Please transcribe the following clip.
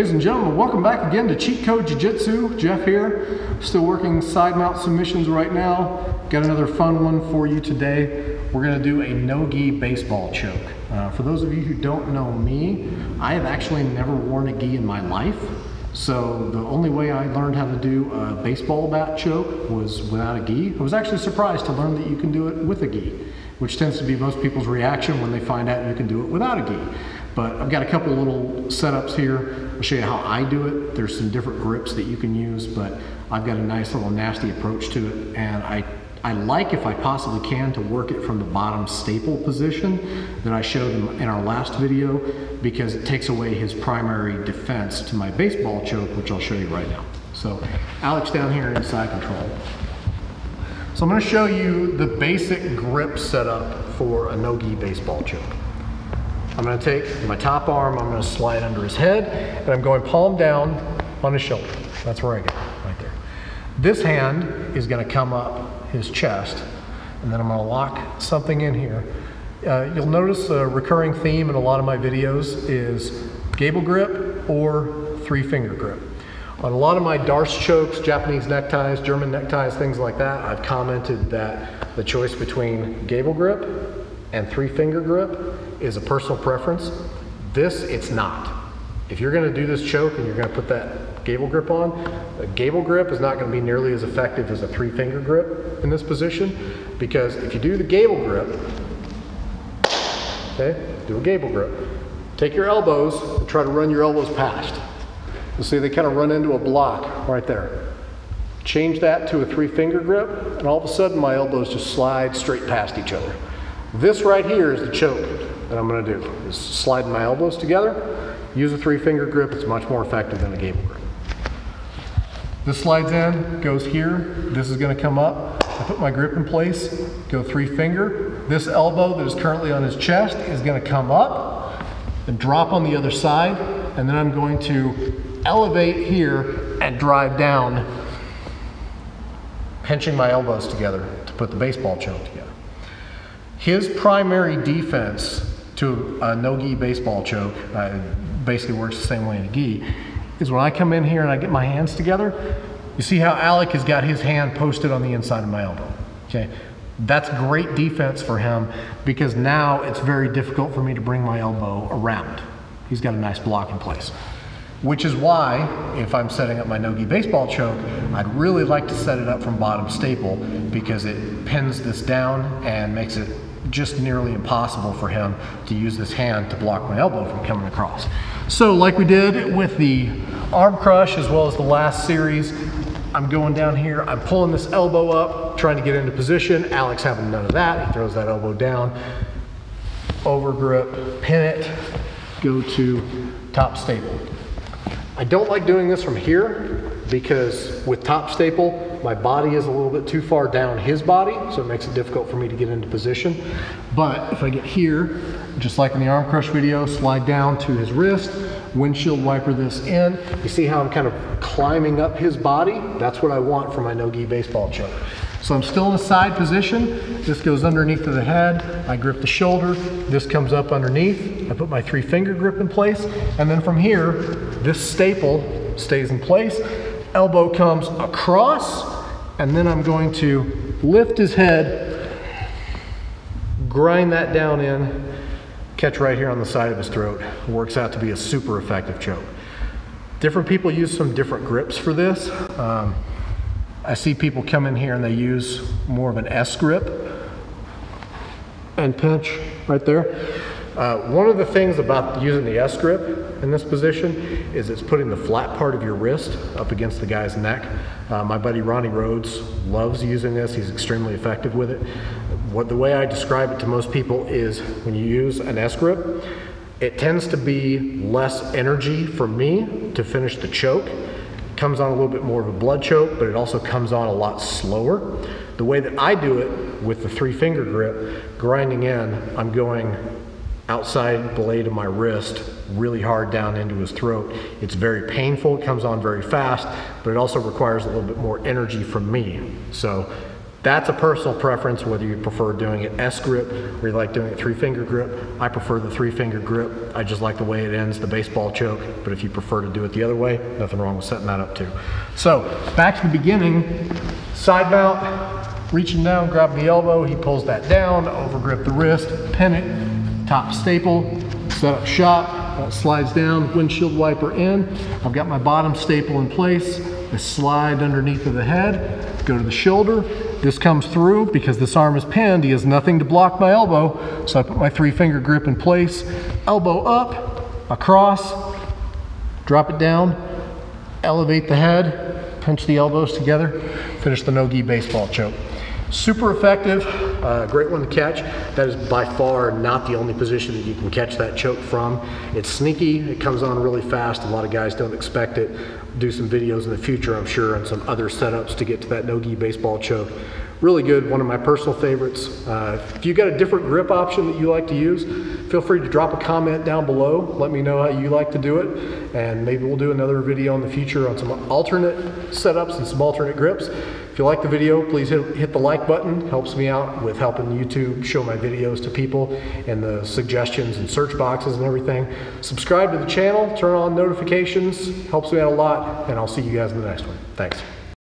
Ladies and gentlemen, welcome back again to Cheat Code Jiu-Jitsu. Jeff here, still working side mount submissions right now. Got another fun one for you today. We're gonna do a no-gi baseball choke. Uh, for those of you who don't know me, I have actually never worn a gi in my life. So the only way I learned how to do a baseball bat choke was without a gi. I was actually surprised to learn that you can do it with a gi, which tends to be most people's reaction when they find out you can do it without a gi. But I've got a couple little setups here. I'll show you how I do it. There's some different grips that you can use, but I've got a nice little nasty approach to it. And I, I like, if I possibly can, to work it from the bottom staple position that I showed in, in our last video because it takes away his primary defense to my baseball choke, which I'll show you right now. So Alex down here in side control. So I'm gonna show you the basic grip setup for a no-gi baseball choke. I'm gonna take my top arm, I'm gonna slide under his head, and I'm going palm down on his shoulder. That's where I go, right there. This hand is gonna come up his chest, and then I'm gonna lock something in here. Uh, you'll notice a recurring theme in a lot of my videos is gable grip or three finger grip. On a lot of my Darce chokes, Japanese neckties, German neckties, things like that, I've commented that the choice between gable grip and three finger grip is a personal preference. This, it's not. If you're gonna do this choke and you're gonna put that gable grip on, a gable grip is not gonna be nearly as effective as a three finger grip in this position because if you do the gable grip, okay, do a gable grip. Take your elbows and try to run your elbows past. You see they kind of run into a block right there. Change that to a three finger grip and all of a sudden my elbows just slide straight past each other. This right here is the choke that I'm gonna do, is slide my elbows together, use a three finger grip, it's much more effective than a gable grip. This slides in, goes here, this is gonna come up, I put my grip in place, go three finger, this elbow that is currently on his chest is gonna come up and drop on the other side, and then I'm going to elevate here and drive down, pinching my elbows together to put the baseball choke together. His primary defense to a no-gi baseball choke, uh, basically works the same way in a gi, is when I come in here and I get my hands together, you see how Alec has got his hand posted on the inside of my elbow, okay? That's great defense for him because now it's very difficult for me to bring my elbow around. He's got a nice block in place. Which is why, if I'm setting up my no-gi baseball choke, I'd really like to set it up from bottom staple because it pins this down and makes it just nearly impossible for him to use this hand to block my elbow from coming across. So like we did with the arm crush as well as the last series, I'm going down here, I'm pulling this elbow up, trying to get into position. Alex having none of that, he throws that elbow down, over grip, pin it, go to top staple. I don't like doing this from here because with top staple, my body is a little bit too far down his body, so it makes it difficult for me to get into position. But if I get here, just like in the arm crush video, slide down to his wrist, windshield wiper this in. You see how I'm kind of climbing up his body? That's what I want for my no-gi baseball choke. So I'm still in a side position. This goes underneath of the head. I grip the shoulder. This comes up underneath. I put my three finger grip in place. And then from here, this staple stays in place. Elbow comes across. And then I'm going to lift his head, grind that down in, catch right here on the side of his throat. Works out to be a super effective choke. Different people use some different grips for this. Um, I see people come in here and they use more of an S grip and pinch right there. Uh, one of the things about using the S grip in this position is it's putting the flat part of your wrist up against the guy's neck. Uh, my buddy Ronnie Rhodes loves using this. He's extremely effective with it. What the way I describe it to most people is when you use an S grip, it tends to be less energy for me to finish the choke It comes on a little bit more of a blood choke, but it also comes on a lot slower. The way that I do it with the three finger grip, grinding in, I'm going outside blade of my wrist really hard down into his throat. It's very painful, it comes on very fast, but it also requires a little bit more energy from me. So That's a personal preference, whether you prefer doing it S grip or you like doing it three finger grip. I prefer the three finger grip. I just like the way it ends, the baseball choke. But if you prefer to do it the other way, nothing wrong with setting that up too. So back to the beginning, side mount, reaching down, grab the elbow, he pulls that down, over grip the wrist, pin it, top staple, set up shop, that slides down, windshield wiper in. I've got my bottom staple in place. I slide underneath of the head, go to the shoulder. This comes through because this arm is pinned. He has nothing to block my elbow. So I put my three finger grip in place, elbow up, across, drop it down, elevate the head, pinch the elbows together, finish the no-gi baseball choke. Super effective, uh, great one to catch. That is by far not the only position that you can catch that choke from. It's sneaky, it comes on really fast. A lot of guys don't expect it. Do some videos in the future, I'm sure, and some other setups to get to that no-gi baseball choke. Really good, one of my personal favorites. Uh, if you got a different grip option that you like to use, feel free to drop a comment down below. Let me know how you like to do it, and maybe we'll do another video in the future on some alternate setups and some alternate grips. If you like the video, please hit, hit the like button. Helps me out with helping YouTube show my videos to people and the suggestions and search boxes and everything. Subscribe to the channel, turn on notifications. Helps me out a lot, and I'll see you guys in the next one. Thanks.